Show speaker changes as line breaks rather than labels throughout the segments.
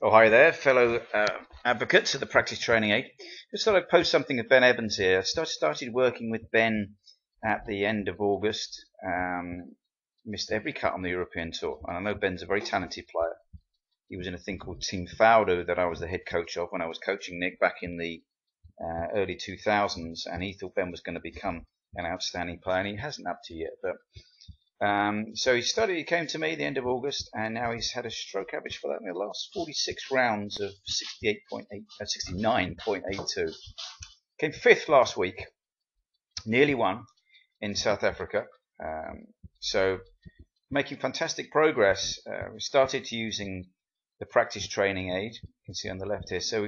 Oh, hi there, fellow uh, advocates of the Prak-tis Training Aid. Just thought I'd post something of Ben Evans here. I start, started working with Ben at the end of August. Um, missed every cut on the European Tour. And I know Ben's a very talented player. He was in a thing called Team Faldo that I was the head coach of when I was coaching Nick back in the uh, early 2000s. And he thought Ben was going to become an outstanding player. And he hasn't up to yet. But um, so he started, he came to me the end of August, and now he's had a stroke average for that in the last 46 rounds of 68.8, uh, 69.82. Came fifth last week, nearly won in South Africa. Um, so making fantastic progress. Uh, we started using the Prak-tis training aid. You can see on the left here. So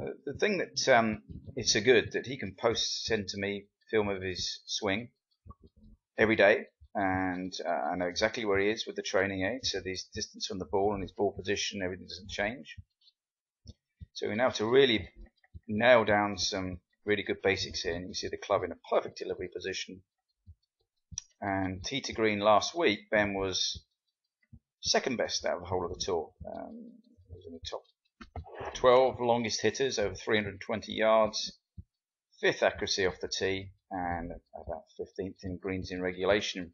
uh, the thing that um, it's so good that he can post send to me film of his swing every day and uh, I know exactly where he is with the training aid. So his distance from the ball and his ball position, everything doesn't change. So we now have to really nail down some really good basics here. And you see the club in a perfect delivery position. And tee to green last week, Ben was second best out of the whole of the tour. Um, he was in the top 12 longest hitters, over 320 yards, fifth accuracy off the tee, and about 15th in greens in regulation.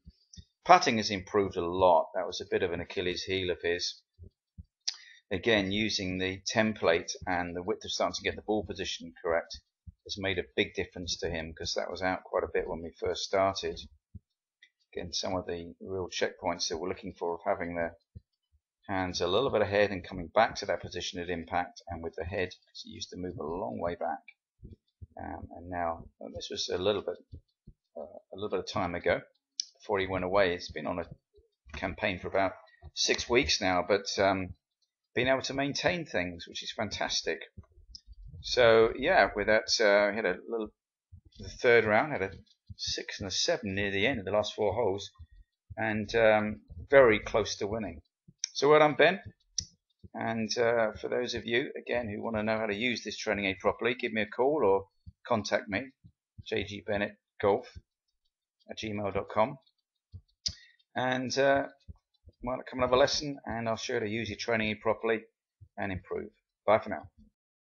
Putting has improved a lot. That was a bit of an Achilles heel of his. Again, using the template and the width of stance to get the ball position correct has made a big difference to him because that was out quite a bit when we first started. Again, some of the real checkpoints that we're looking for of having the hands a little bit ahead and coming back to that position at impact and with the head, he used to move a long way back. Um, and now well, this was a little bit uh, a little bit of time ago before he went away. It's been on a campaign for about six weeks now, but um, being able to maintain things, which is fantastic. So yeah, with that, uh, had a little the third round had a six and a seven near the end of the last four holes, and um, very close to winning. So well done, Ben. And uh, for those of you again who want to know how to use this training aid properly, give me a call or contact me, jgbennett.golf at gmail.com. And uh, might come and have a lesson, and I'll show you how to use your training properly and improve. Bye for now.